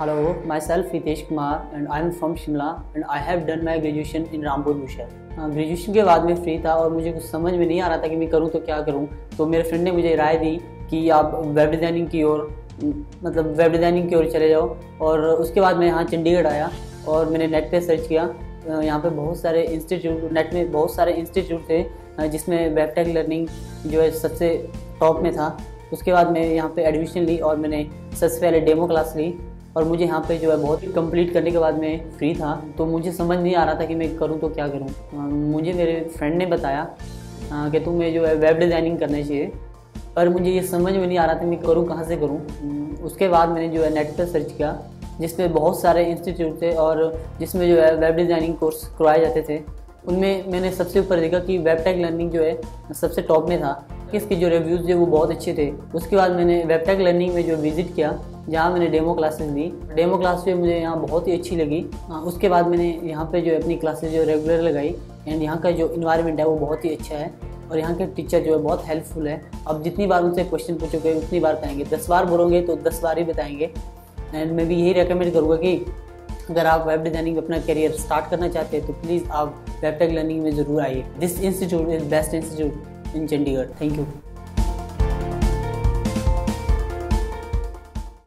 Hello, myself Hitesh Kumar and I am from Shimla and I have done my graduation in Rampur Bhushan. Graduation के बाद मैं free था और मुझे कुछ समझ में नहीं आ रहा था कि मैं करूँ तो क्या करूँ। तो मेरे फ्रेंड ने मुझे राय दी कि आप वेब डिज़ाइनिंग की ओर मतलब वेब डिज़ाइनिंग की ओर चले जाओ। और उसके बाद मैं यहाँ चंडीगढ़ आया और मैंने नेट पे सर्च किया। यहाँ पे बहुत सारे इंस्टीट्यूट नेट में बहुत सारे इंस्टीट्यूट थे जिसमें वेब टेक लर्निंग जो है सबसे टॉप में था। उसके बाद मैं यहाँ पे एडमिशन ली और मैंने सबसे पहले डेमो क्लास ली। और मुझे यहाँ पे जो है बहुत कंप्लीट करने के बाद मैं फ्री था तो मुझे समझ नहीं आ रहा था कि मैं करूँ तो क्या करूँ। मुझे मेरे फ्रेंड ने बताया कि तुम्हें जो है वेब डिज़ाइनिंग करना चाहिए। पर मुझे ये समझ में नहीं आ रहा था मैं करूँ, कहाँ से करूँ। उसके बाद मैंने जो है नेट पर सर्च किया, जिसमें बहुत सारे इंस्टीट्यूट थे और जिसमें जो है वेब डिज़ाइनिंग कोर्स करवाए जाते थे। उनमें मैंने सबसे ऊपर देखा कि वेब टेक लर्निंग जो है सबसे टॉप में था। कि इसके जो रिव्यूज़ थे वो बहुत अच्छे थे। उसके बाद मैंने वेबटेक लर्निंग में जो विज़िट किया, जहाँ मैंने डेमो क्लासेस दी। डेमो क्लास जो मुझे यहाँ बहुत ही अच्छी लगी। उसके बाद मैंने यहाँ पे जो अपनी क्लासेस जो रेगुलर लगाई एंड यहाँ का जो इन्वायरमेंट है वो बहुत ही अच्छा है, और यहाँ के टीचर जो है बहुत हेल्पफुल है। अब जितनी बार उनसे क्वेश्चन पूछोगे, उतनी बार बताएँगे। दस बार बोलोगे तो दस बार ही बताएँगे। एंड मैं भी यही रिकमेंड करूँगा कि अगर आप वेब डिज़ाइनिंग में अपना करियर स्टार्ट करना चाहते हैं तो प्लीज़ आप वेब टेक लर्निंग में ज़रूर आइए। This institute is best institute in Chandigarh thank you